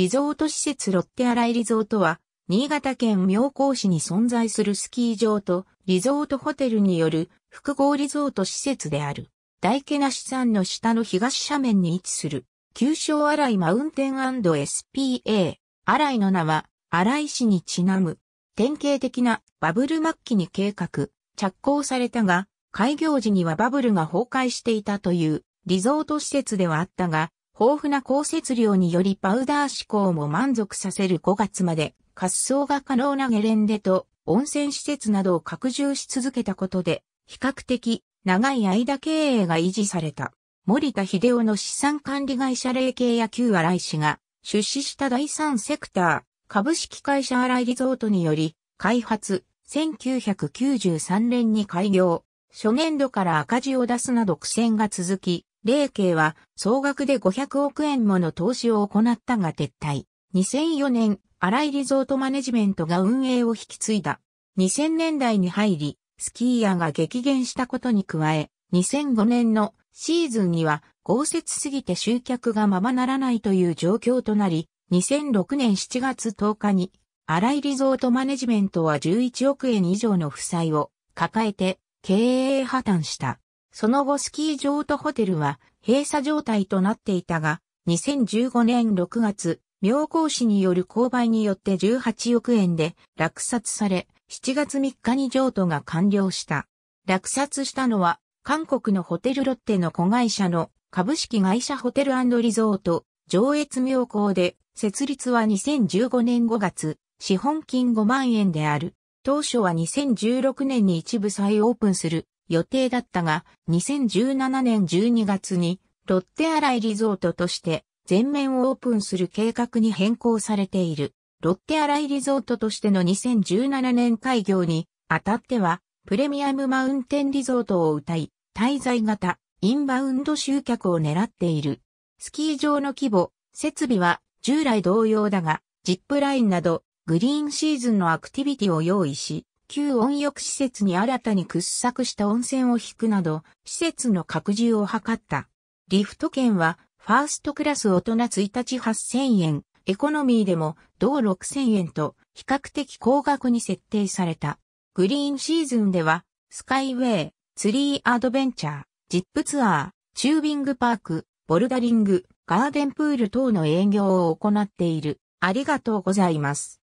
リゾート施設ロッテアライリゾートは、新潟県妙高市に存在するスキー場とリゾートホテルによる複合リゾート施設である。大気な市山の下の東斜面に位置する、旧称荒井マウンテン &SPA。荒井の名は、荒井市にちなむ。典型的なバブル末期に計画、着工されたが、開業時にはバブルが崩壊していたというリゾート施設ではあったが、豊富な降雪量によりパウダー志向も満足させる5月まで滑走が可能なゲレンデと温泉施設などを拡充し続けたことで、比較的長い間経営が維持された。森田秀夫の資産管理会社霊系野球新井氏が出資した第三セクター株式会社新井リゾートにより開発1993年に開業。初年度から赤字を出すなど苦戦が続き、霊慶は総額で500億円もの投資を行ったが撤退。2004年、荒井リゾートマネジメントが運営を引き継いだ。2000年代に入り、スキーヤーが激減したことに加え、2005年のシーズンには豪雪すぎて集客がままならないという状況となり、2006年7月10日に、荒井リゾートマネジメントは11億円以上の負債を抱えて経営破綻した。その後スキー場とホテルは閉鎖状態となっていたが、2015年6月、妙高市による購買によって18億円で落札され、7月3日に譲渡が完了した。落札したのは、韓国のホテルロッテの子会社の株式会社ホテルリゾート、上越妙高で、設立は2015年5月、資本金5万円である。当初は2016年に一部再オープンする予定だったが、2017年12月にロッテアライリゾートとして全面をオープンする計画に変更されている。ロッテアライリゾートとしての2017年開業にあたってはプレミアムマウンテンリゾートを歌い、滞在型インバウンド集客を狙っている。スキー場の規模、設備は従来同様だが、ジップラインなどグリーンシーズンのアクティビティを用意し、旧温浴施設に新たに掘削した温泉を引くなど、施設の拡充を図った。リフト券は、ファーストクラス大人1日8000円、エコノミーでも同6000円と比較的高額に設定された。グリーンシーズンでは、スカイウェイ、ツリーアドベンチャー、ジップツアー、チュービングパーク、ボルダリング、ガーデンプール等の営業を行っている。ありがとうございます。